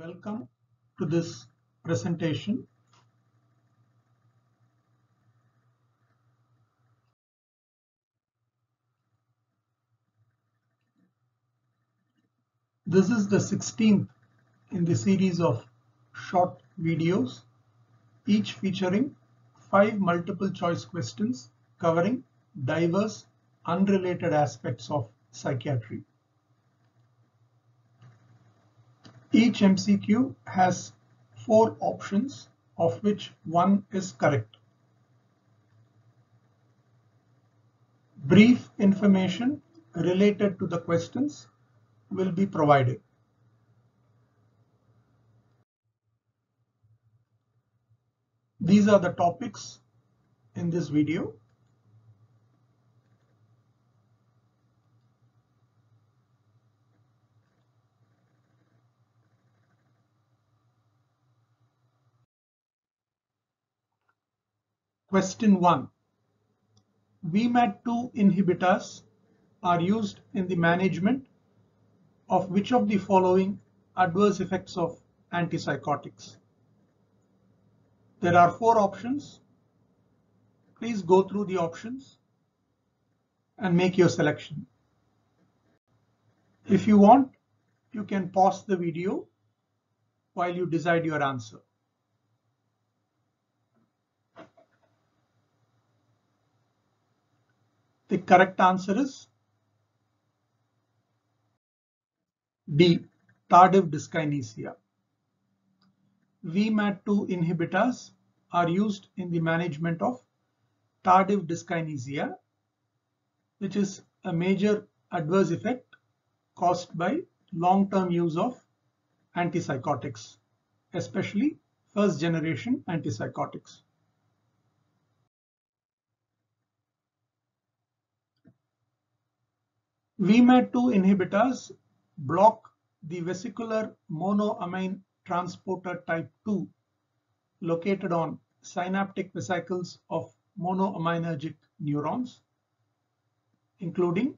Welcome to this presentation. This is the 16th in the series of short videos, each featuring five multiple choice questions covering diverse unrelated aspects of psychiatry. Each MCQ has four options of which one is correct. Brief information related to the questions will be provided. These are the topics in this video. Question 1. VMAT2 inhibitors are used in the management of which of the following adverse effects of antipsychotics? There are four options. Please go through the options and make your selection. If you want, you can pause the video while you decide your answer. The correct answer is D. Tardive dyskinesia. VMAT2 inhibitors are used in the management of tardive dyskinesia, which is a major adverse effect caused by long-term use of antipsychotics, especially first generation antipsychotics. VMAT2 inhibitors block the vesicular monoamine transporter type 2 located on synaptic vesicles of monoaminergic neurons, including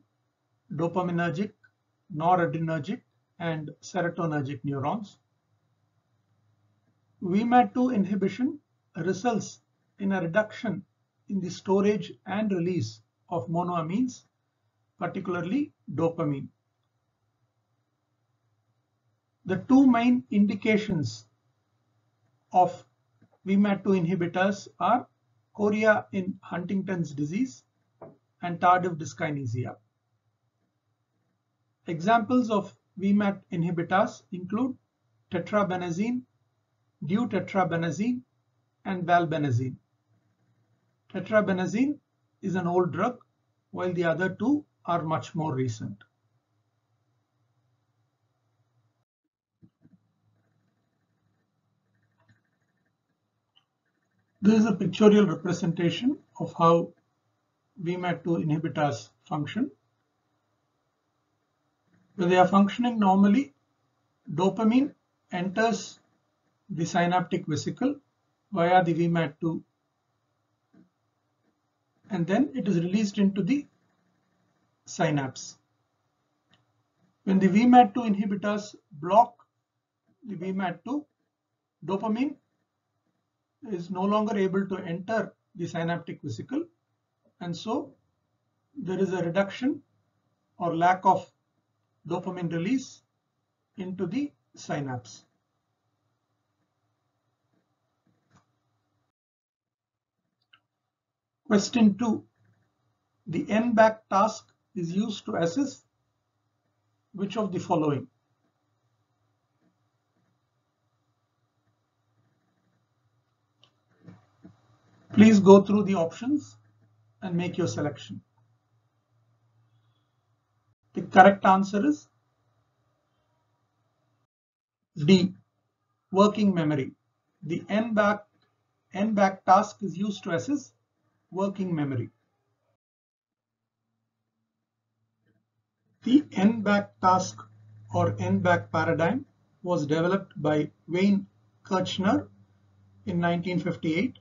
dopaminergic, noradrenergic, and serotonergic neurons. VMAT2 inhibition results in a reduction in the storage and release of monoamines particularly dopamine. The two main indications of VMAT2 inhibitors are chorea in Huntington's disease and tardive dyskinesia. Examples of VMAT inhibitors include tetrabenazine, deutetrabenazine, and valbenazine. Tetrabenazine is an old drug, while the other two are much more recent. This is a pictorial representation of how VMAT2 inhibitors function. When they are functioning normally, dopamine enters the synaptic vesicle via the VMAT2 and then it is released into the synapse. When the VMAT2 inhibitors block the VMAT2, dopamine is no longer able to enter the synaptic vesicle and so there is a reduction or lack of dopamine release into the synapse. Question 2. The N-back task is used to assess which of the following? Please go through the options and make your selection. The correct answer is D. Working memory. The N-back N-back task is used to assess working memory. The N-back task or N-back paradigm was developed by Wayne Kirchner in 1958.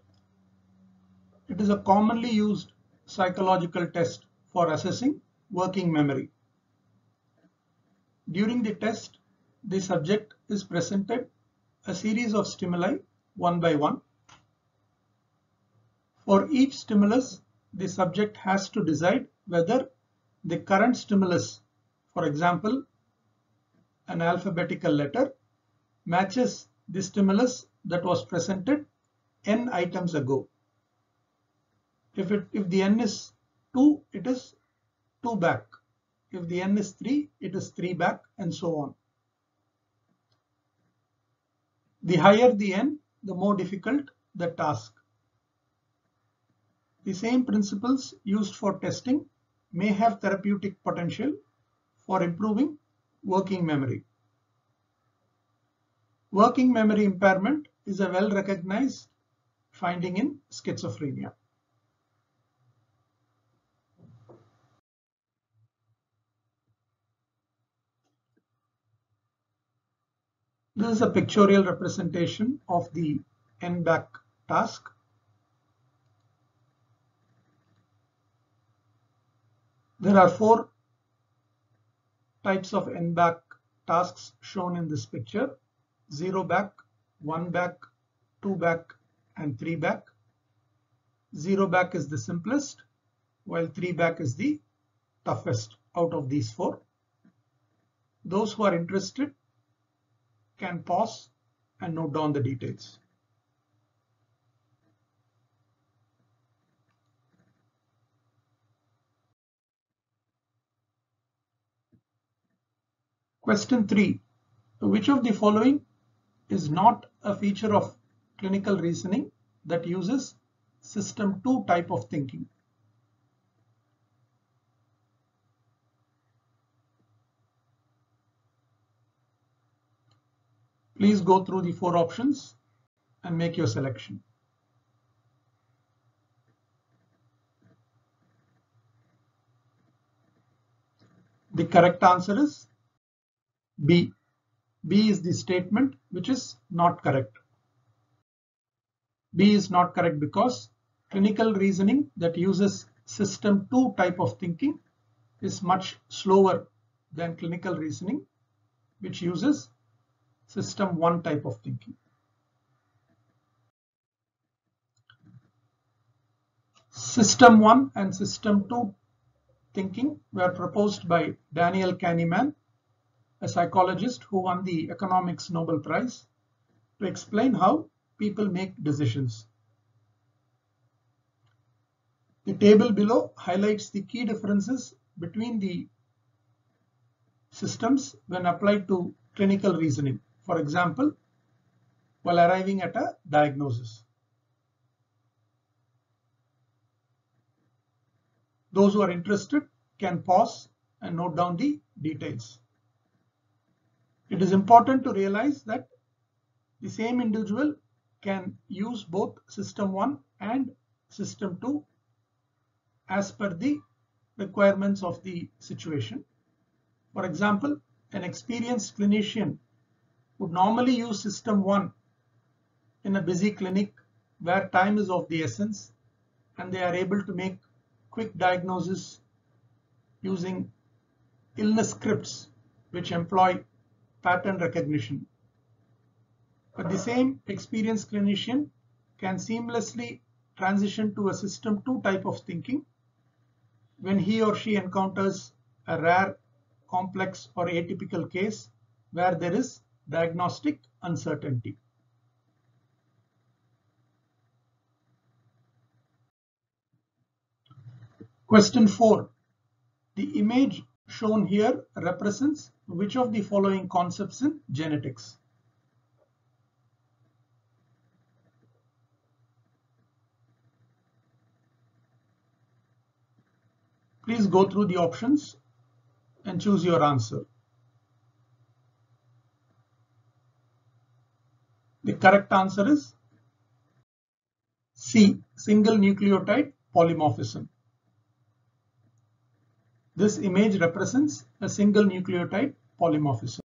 It is a commonly used psychological test for assessing working memory. During the test, the subject is presented a series of stimuli one by one. For each stimulus, the subject has to decide whether the current stimulus, for example, an alphabetical letter, matches the stimulus that was presented n items ago. If, it, if the n is 2, it is 2 back. If the n is 3, it is 3 back and so on. The higher the n, the more difficult the task. The same principles used for testing may have therapeutic potential for improving working memory. Working memory impairment is a well recognized finding in schizophrenia. This is a pictorial representation of the N-back task. There are four types of N-back tasks shown in this picture. Zero back, one back, two back, and three back. Zero back is the simplest, while three back is the toughest out of these four. Those who are interested can pause and note down the details. Question 3. Which of the following is not a feature of clinical reasoning that uses system 2 type of thinking? Please go through the four options and make your selection. The correct answer is B. B is the statement which is not correct. B is not correct because clinical reasoning that uses system 2 type of thinking is much slower than clinical reasoning which uses system one type of thinking. System one and system two thinking were proposed by Daniel Kahneman, a psychologist who won the Economics Nobel Prize, to explain how people make decisions. The table below highlights the key differences between the systems when applied to clinical reasoning for example, while arriving at a diagnosis. Those who are interested can pause and note down the details. It is important to realize that the same individual can use both system 1 and system 2 as per the requirements of the situation. For example, an experienced clinician would normally use system 1 in a busy clinic where time is of the essence and they are able to make quick diagnosis using illness scripts which employ pattern recognition. But the same experienced clinician can seamlessly transition to a system 2 type of thinking when he or she encounters a rare, complex or atypical case where there is diagnostic uncertainty. Question 4. The image shown here represents which of the following concepts in genetics? Please go through the options and choose your answer. The correct answer is C. Single nucleotide polymorphism. This image represents a single nucleotide polymorphism.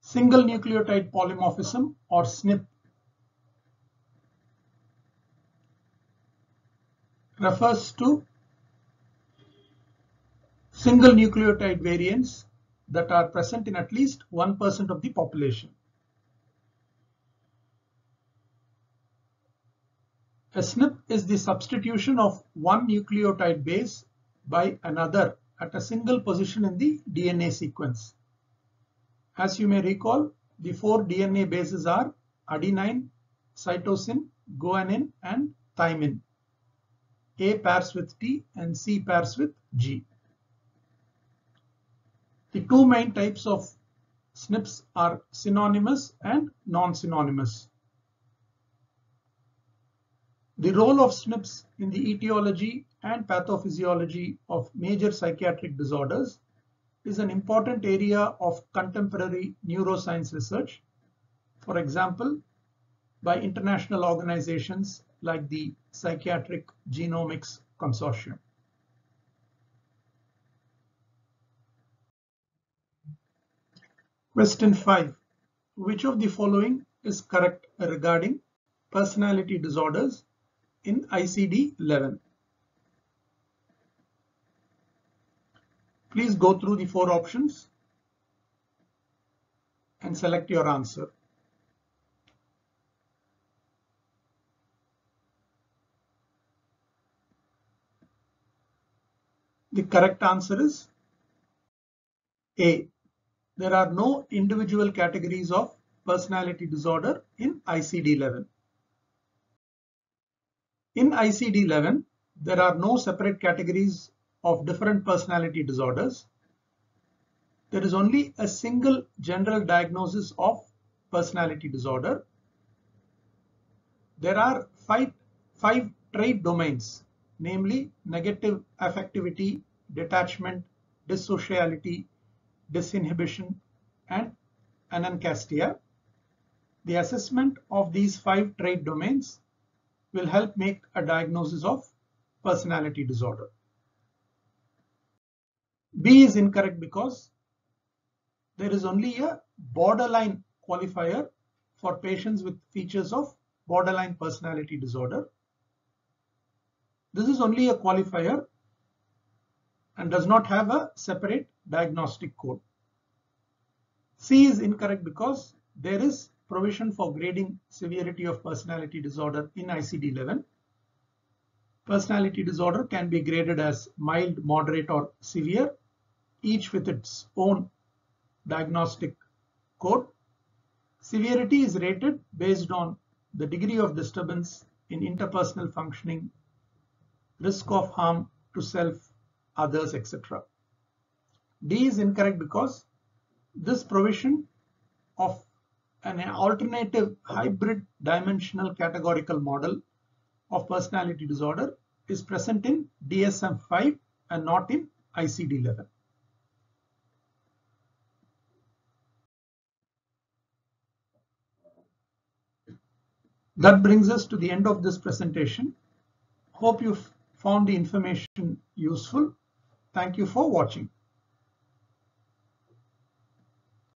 Single nucleotide polymorphism or SNP refers to single nucleotide variants that are present in at least 1% of the population. A SNP is the substitution of one nucleotide base by another at a single position in the DNA sequence. As you may recall, the four DNA bases are adenine, cytosine, guanine, and thymine. A pairs with T and C pairs with G. The two main types of SNPs are synonymous and non-synonymous. The role of SNPs in the etiology and pathophysiology of major psychiatric disorders is an important area of contemporary neuroscience research. For example, by international organizations like the Psychiatric Genomics Consortium. Question 5. Which of the following is correct regarding personality disorders in ICD-11? Please go through the four options and select your answer. The correct answer is A. There are no individual categories of personality disorder in ICD-11. In ICD-11, there are no separate categories of different personality disorders. There is only a single general diagnosis of personality disorder. There are five, five trait domains namely negative affectivity, detachment, dissociality, disinhibition, and anancastia. The assessment of these five trait domains will help make a diagnosis of personality disorder. B is incorrect because there is only a borderline qualifier for patients with features of borderline personality disorder. This is only a qualifier and does not have a separate diagnostic code. C is incorrect because there is provision for grading severity of personality disorder in ICD-11. Personality disorder can be graded as mild, moderate or severe, each with its own diagnostic code. Severity is rated based on the degree of disturbance in interpersonal functioning risk of harm to self, others, etc. D is incorrect because this provision of an alternative hybrid dimensional categorical model of personality disorder is present in DSM-5 and not in ICD-11. That brings us to the end of this presentation. Hope you've found the information useful. Thank you for watching.